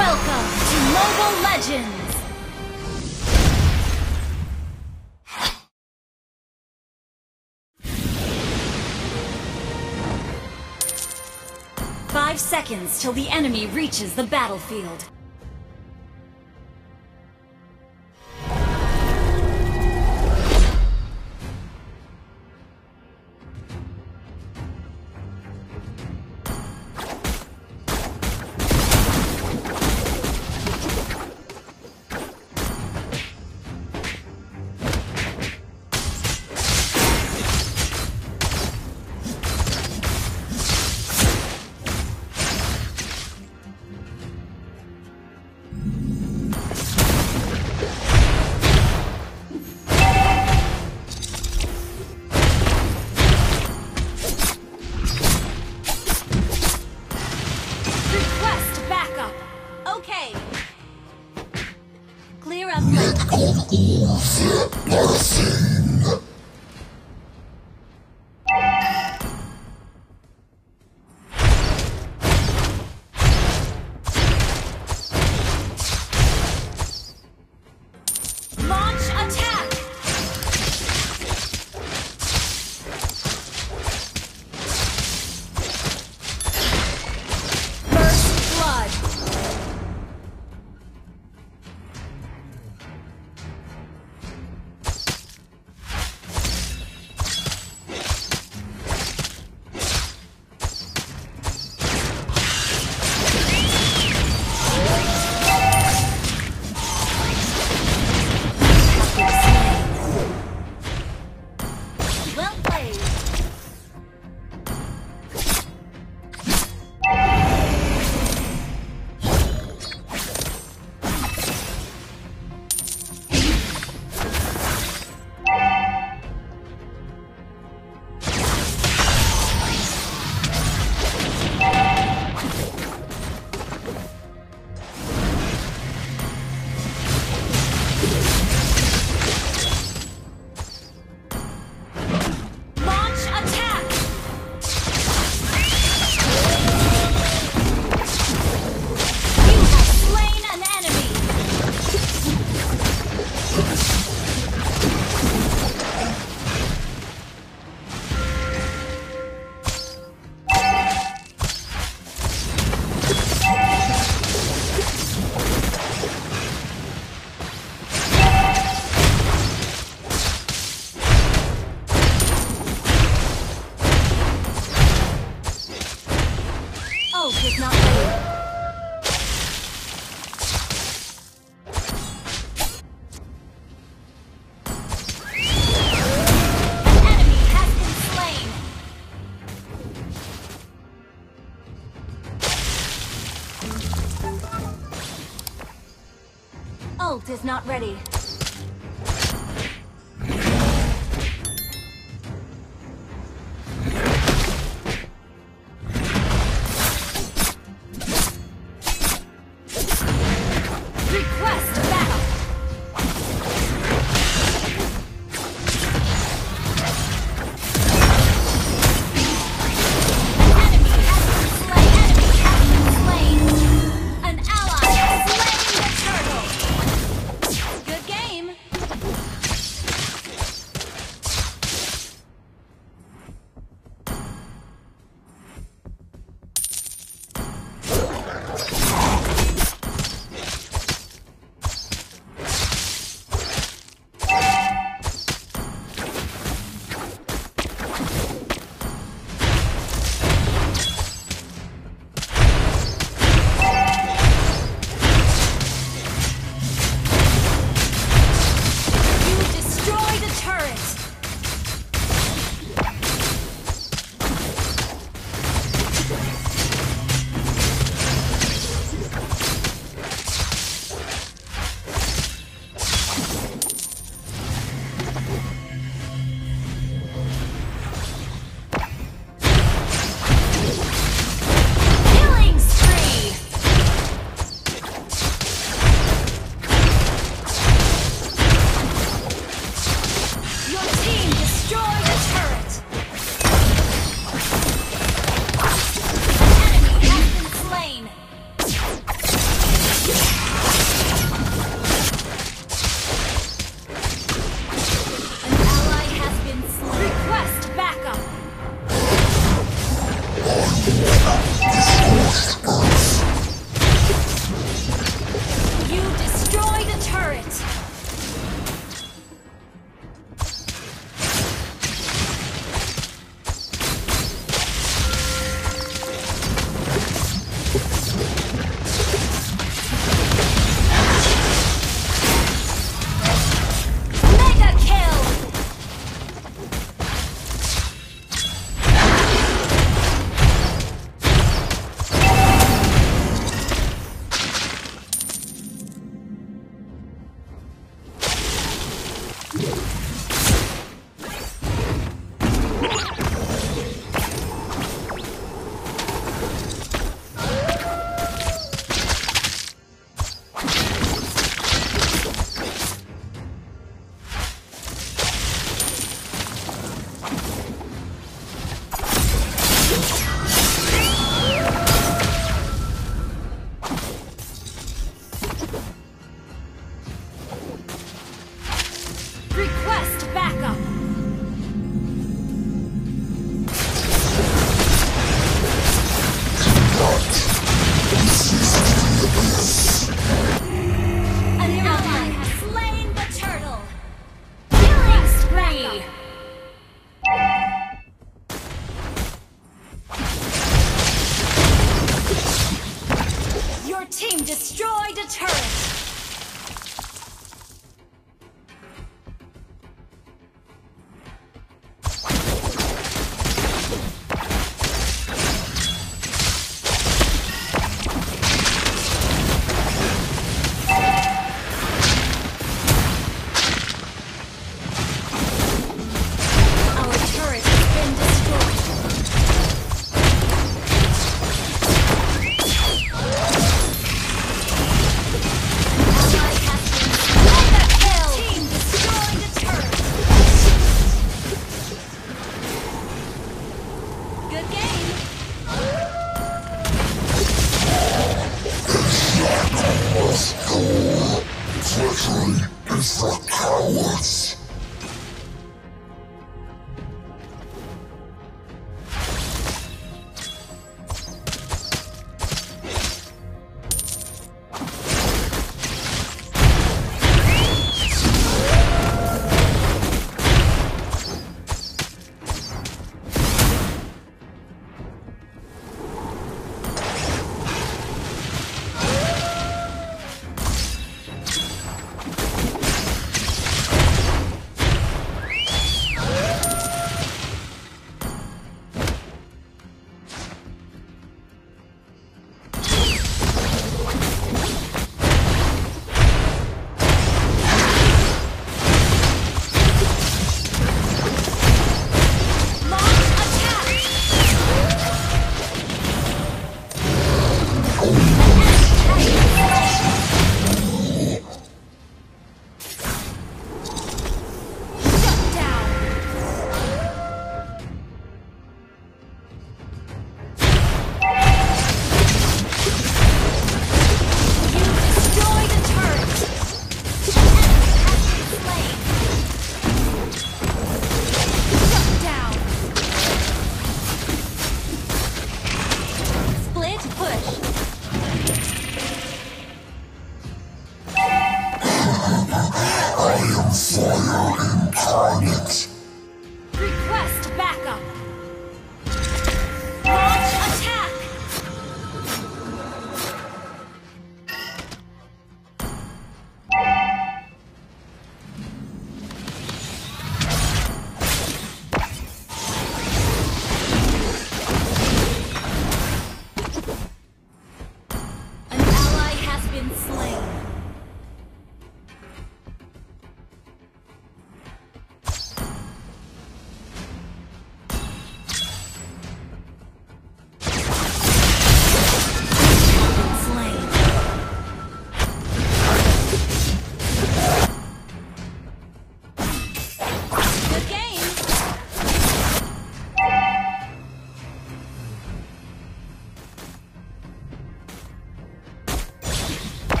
Welcome to Mobile Legends! Five seconds till the enemy reaches the battlefield. is not ready.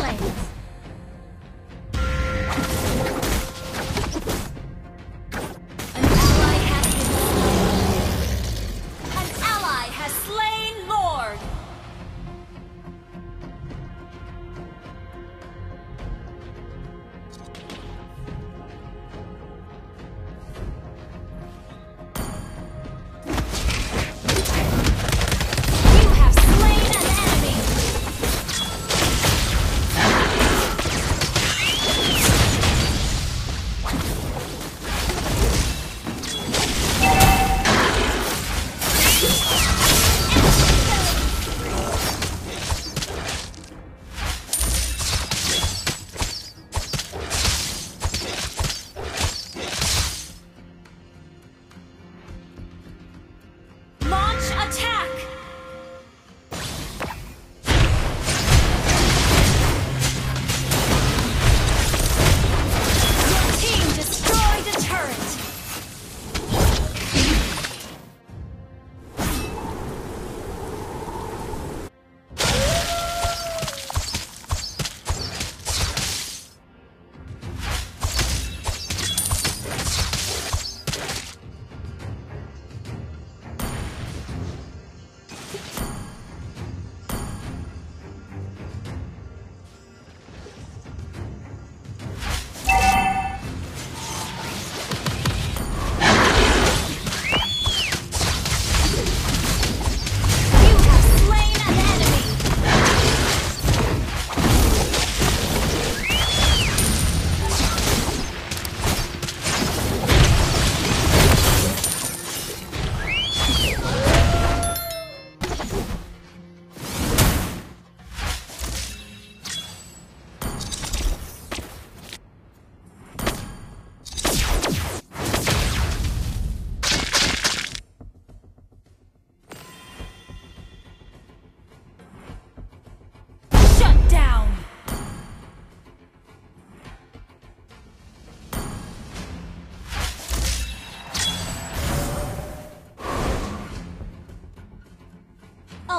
plans.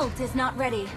Ult is not ready.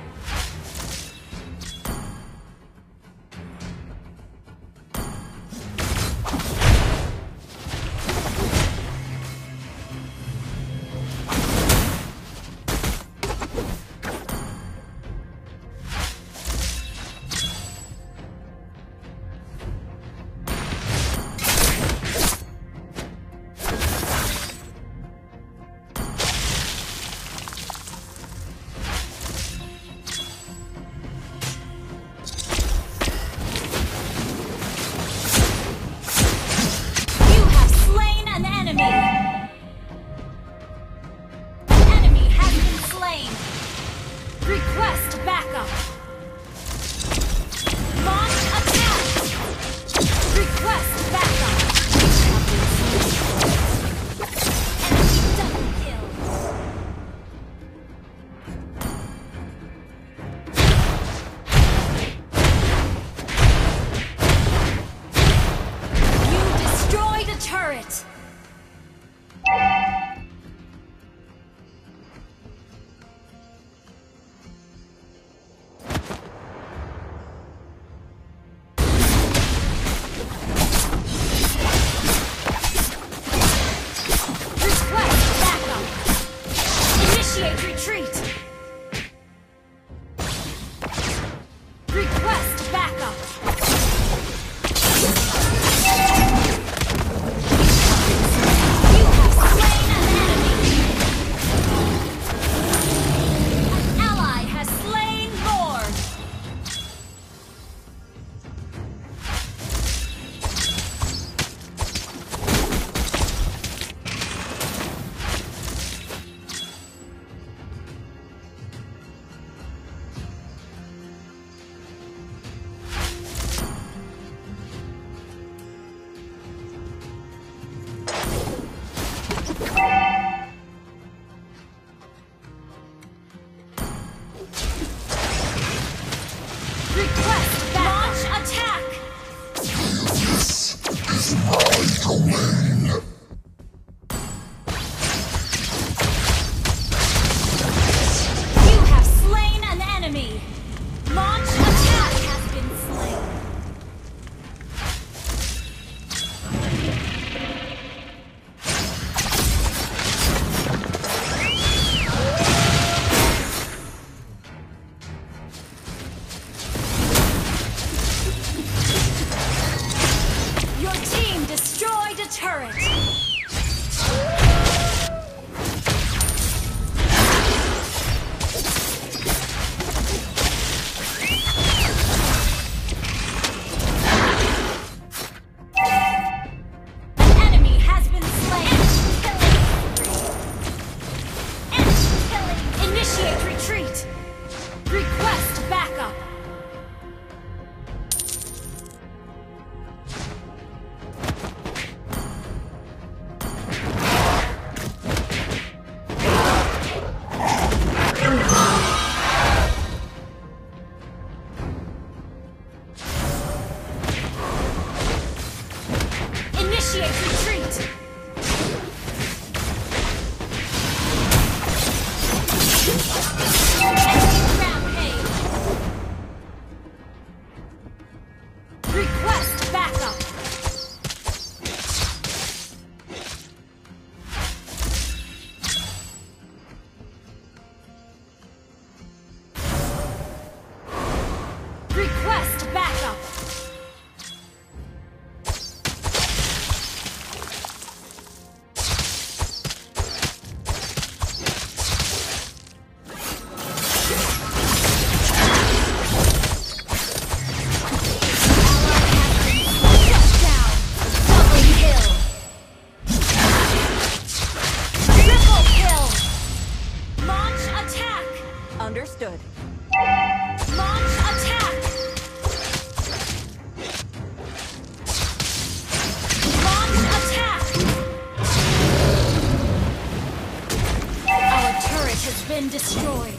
Has